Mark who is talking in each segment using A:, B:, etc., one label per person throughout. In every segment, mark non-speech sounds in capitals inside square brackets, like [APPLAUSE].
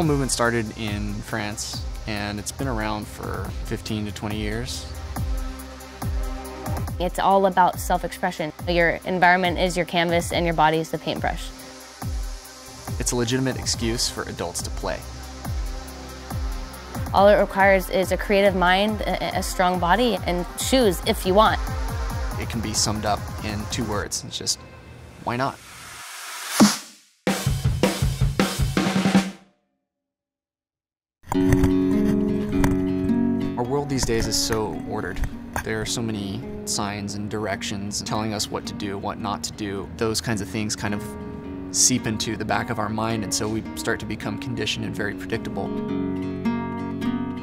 A: whole movement started in France and it's been around for 15 to 20 years.
B: It's all about self-expression. Your environment is your canvas and your body is the paintbrush.
A: It's a legitimate excuse for adults to play.
B: All it requires is a creative mind, a, strong body, and shoes if you want.
A: It can be summed up in two words. It's just, why not? World these days is so ordered. There are so many signs and directions telling us what to do, what not to do. Those kinds of things kind of seep into the back of our mind, and so we start to become conditioned and very predictable.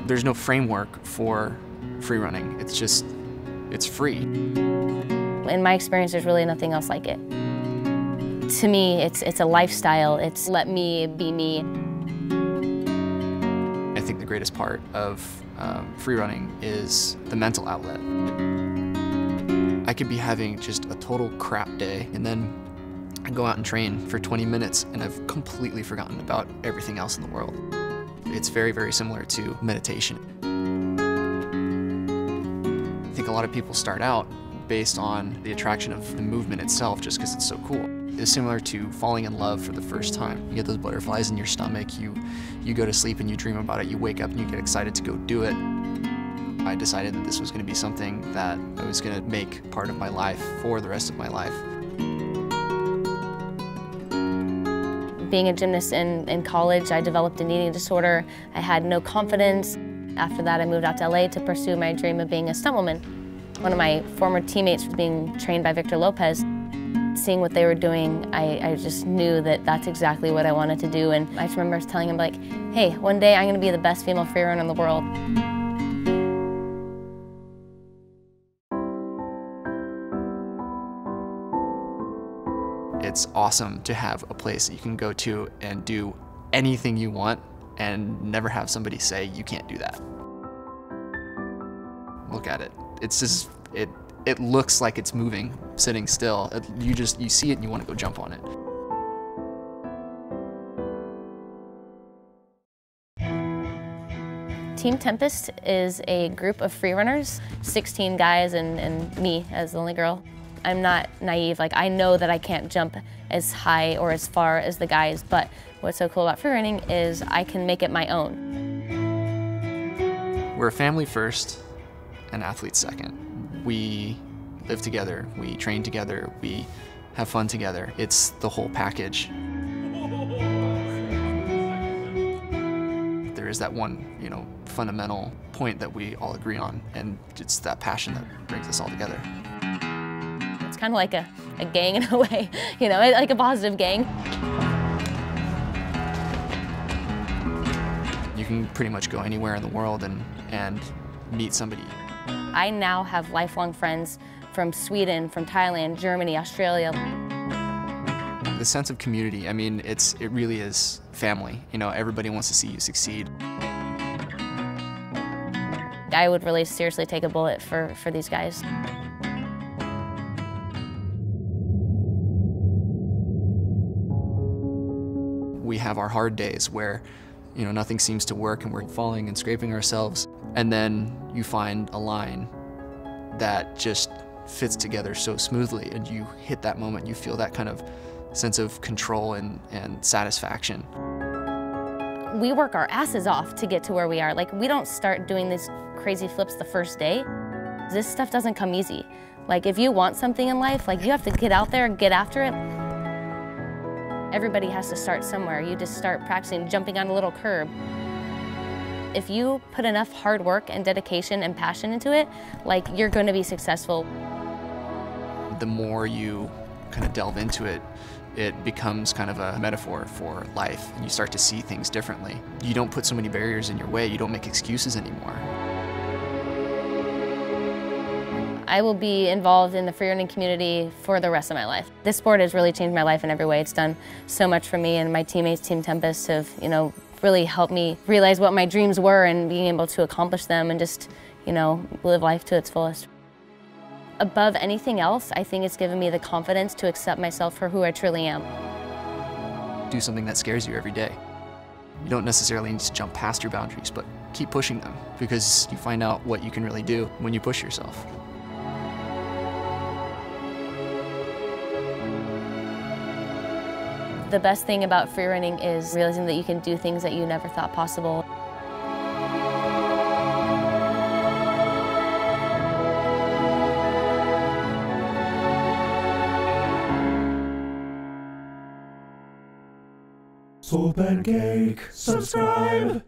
A: There's no framework for free running. It's just, it's free.
B: In my experience, there's really nothing else like it. To me, it's, it's a lifestyle. It's let me be me.
A: Think the greatest part of um, free running is the mental outlet. I could be having just a total crap day and then I go out and train for 20 minutes and I've completely forgotten about everything else in the world. It's very, very similar to meditation. I think a lot of people start out based on the attraction of the movement itself just because it's so cool. It's similar to falling in love for the first time. You get those butterflies in your stomach, you, you go to sleep and you dream about it, you wake up and you get excited to go do it. I decided that this was going to be something that I was going to make part of my life for the rest of my life.
B: Being a gymnast in, in college, I developed an eating disorder. I had no confidence. After that, I moved out to LA to pursue my dream of being a stuntwoman. One of my former teammates was being trained by Victor Lopez. Seeing what they were doing, I, I just knew that that's exactly what I wanted to do. And I just remember telling him, like, hey, one day I'm going to be the best female freerunner in the world.
A: It's awesome to have a place that you can go to and do anything you want and never have somebody say you can't do that. Look at it. It's just, it it looks like it's moving, sitting still. It, you just, you see it and you want to go jump on it.
B: Team Tempest is a group of free runners, 16 guys and, and me as the only girl. I'm not naive, like I know that I can't jump as high or as far as the guys, but what's so cool about free running is I can make it my own.
A: We're a family first and athletes second we live together, we train together, we have fun together. It's the whole package. There is that one, you know, fundamental point that we all agree on, and it's that passion that brings us all together.
B: It's kind of like a, a gang in a [LAUGHS] way, you know, like a positive gang.
A: You can pretty much go anywhere in the world and, and meet somebody
B: I now have lifelong friends from Sweden, from Thailand, Germany, Australia.
A: The sense of community, I mean, it's, it really is family. You know, everybody wants to see you succeed.
B: I would really seriously take a bullet for, for these guys.
A: We have our hard days where you know, nothing seems to work and we're falling and scraping ourselves. And then you find a line that just fits together so smoothly and you hit that moment, you feel that kind of sense of control and, and satisfaction.
B: We work our asses off to get to where we are. Like, we don't start doing these crazy flips the first day. This stuff doesn't come easy. Like, if you want something in life, like, you have to get out there and get after it. Everybody has to start somewhere. You just start practicing jumping on a little curb. If you put enough hard work and dedication and passion into it, like you're going to be successful.
A: The more you kind of delve into it, it becomes kind of a metaphor for life and you start to see things differently. You don't put so many barriers in your way, you don't make excuses anymore.
B: I will be involved in the freerunning community for the rest of my life. This sport has really changed my life in every way. It's done so much for me and my teammates, Team Tempest, have, you know, really helped me realize what my dreams were and being able to accomplish them and just, you know, live life to its fullest. Above anything else, I think it's given me the confidence to accept myself for who I truly am.
A: Do something that scares you every day. You don't necessarily need to jump past your boundaries, but keep pushing them because you find out what you can really do when you push yourself.
B: The best thing about free running is realizing that you can do things that you never thought possible.
C: SoulPancake, subscribe.